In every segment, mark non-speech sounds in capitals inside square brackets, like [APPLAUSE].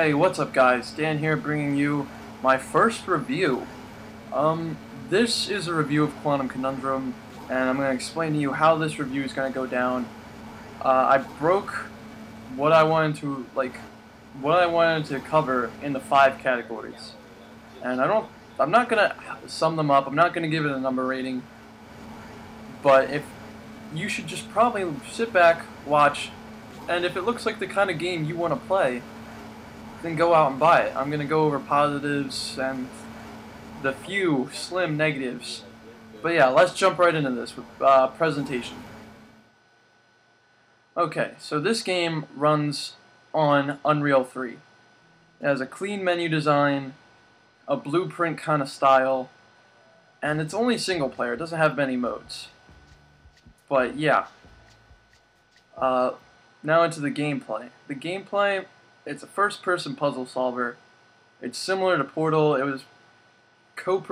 Hey, what's up guys? Dan here bringing you my first review. Um, this is a review of Quantum Conundrum, and I'm going to explain to you how this review is going to go down. Uh, I broke what I wanted to, like, what I wanted to cover into five categories. And I don't, I'm not going to sum them up, I'm not going to give it a number rating, but if, you should just probably sit back, watch, and if it looks like the kind of game you want to play, then go out and buy it. I'm going to go over positives and the few slim negatives. But yeah, let's jump right into this with uh, presentation. Okay, so this game runs on Unreal 3. It has a clean menu design, a blueprint kind of style, and it's only single player. It doesn't have many modes. But yeah. Uh, now into the gameplay. The gameplay, it's a first-person puzzle solver. It's similar to Portal. It was co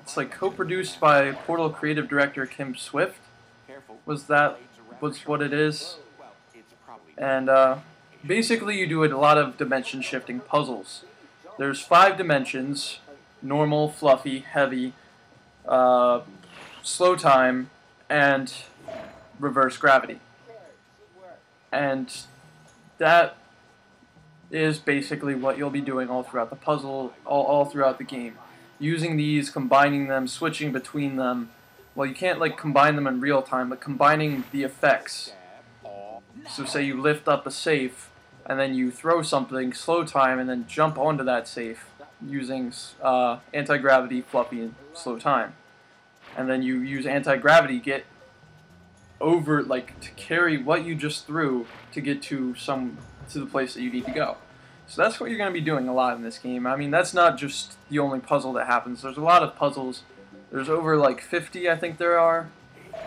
it's like co-produced by Portal creative director Kim Swift. Was that was what it is? And uh, basically, you do a lot of dimension shifting puzzles. There's five dimensions: normal, fluffy, heavy, uh, slow time, and reverse gravity. And that is basically what you'll be doing all throughout the puzzle, all, all throughout the game. Using these, combining them, switching between them. Well, you can't like combine them in real time, but combining the effects. So say you lift up a safe, and then you throw something, slow time, and then jump onto that safe using uh, anti-gravity, fluffy, and slow time. And then you use anti-gravity, get over like to carry what you just threw to get to some to the place that you need to go. So that's what you're going to be doing a lot in this game. I mean, that's not just the only puzzle that happens. There's a lot of puzzles. There's over like 50, I think there are,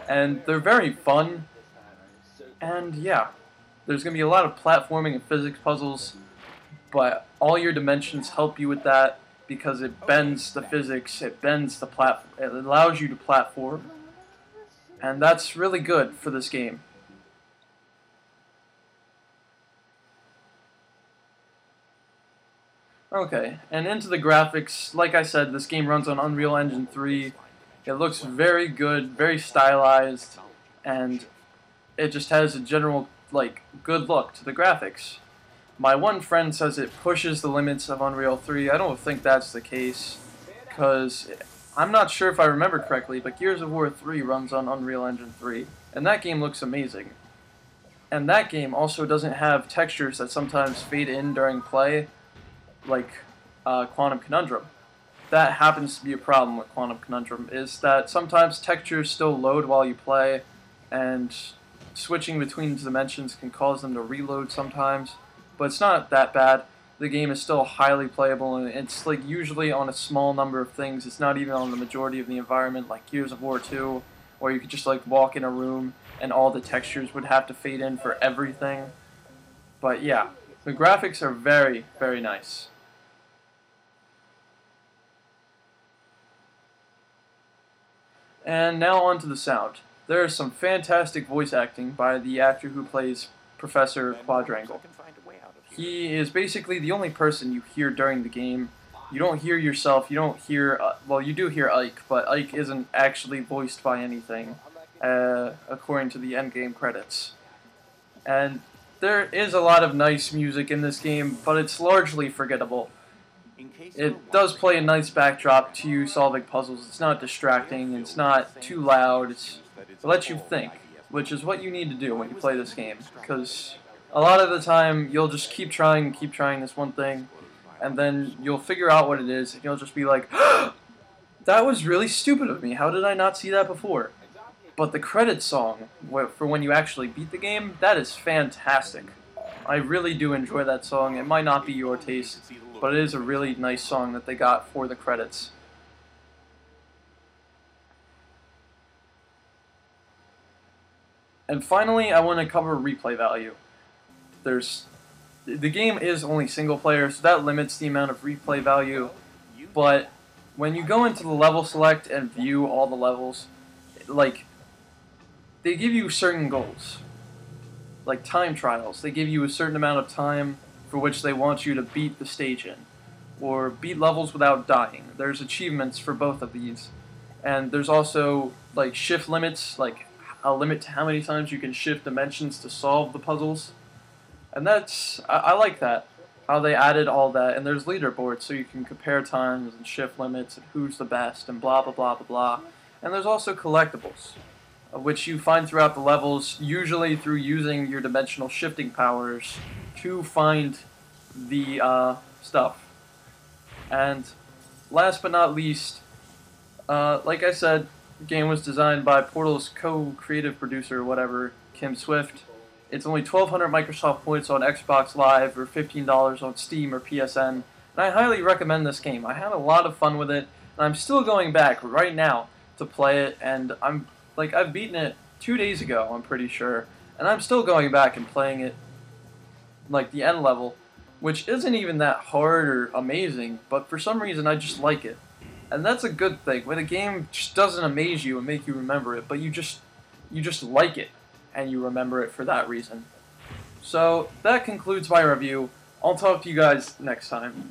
and they're very fun. And yeah, there's going to be a lot of platforming and physics puzzles, but all your dimensions help you with that because it bends the physics, it bends the platform, it allows you to platform and that's really good for this game. Okay, and into the graphics, like I said, this game runs on Unreal Engine 3. It looks very good, very stylized, and it just has a general, like, good look to the graphics. My one friend says it pushes the limits of Unreal 3. I don't think that's the case, because I'm not sure if I remember correctly, but Gears of War 3 runs on Unreal Engine 3, and that game looks amazing. And that game also doesn't have textures that sometimes fade in during play, like uh, Quantum Conundrum. That happens to be a problem with Quantum Conundrum, is that sometimes textures still load while you play, and switching between dimensions can cause them to reload sometimes, but it's not that bad the game is still highly playable and it's like usually on a small number of things. It's not even on the majority of the environment like Gears of War 2 where you could just like walk in a room and all the textures would have to fade in for everything. But yeah, the graphics are very, very nice. And now on to the sound. There is some fantastic voice acting by the actor who plays Professor Quadwrangle. He is basically the only person you hear during the game. You don't hear yourself, you don't hear, uh, well, you do hear Ike, but Ike isn't actually voiced by anything, uh, according to the endgame credits. And there is a lot of nice music in this game, but it's largely forgettable. It does play a nice backdrop to you solving puzzles. It's not distracting, it's not too loud, it's, it lets you think, which is what you need to do when you play this game, because a lot of the time you'll just keep trying keep trying this one thing and then you'll figure out what it is and you'll just be like [GASPS] that was really stupid of me. How did i not see that before? But the credit song for when you actually beat the game that is fantastic. I really do enjoy that song. It might not be your taste but it is a really nice song that they got for the credits. And finally i want to cover replay value there's the game is only single player, so that limits the amount of replay value. But when you go into the level select and view all the levels, like they give you certain goals, like time trials. They give you a certain amount of time for which they want you to beat the stage in, or beat levels without dying. There's achievements for both of these, and there's also like shift limits, like a limit to how many times you can shift dimensions to solve the puzzles, and that's I, I like that how they added all that, and there's leaderboards so you can compare times and shift limits and who's the best and blah blah blah blah blah. And there's also collectibles, uh, which you find throughout the levels, usually through using your dimensional shifting powers to find the uh, stuff. And last but not least, uh, like I said, the game was designed by Portal's co-creative producer, whatever, Kim Swift. It's only 1,200 Microsoft points on Xbox Live or $15 on Steam or PSN. And I highly recommend this game. I had a lot of fun with it, and I'm still going back right now to play it. And I'm like, I've beaten it two days ago, I'm pretty sure, and I'm still going back and playing it like the end level, which isn't even that hard or amazing, but for some reason I just like it. And that's a good thing. When a game just doesn't amaze you and make you remember it, but you just you just like it and you remember it for that reason. So that concludes my review. I'll talk to you guys next time.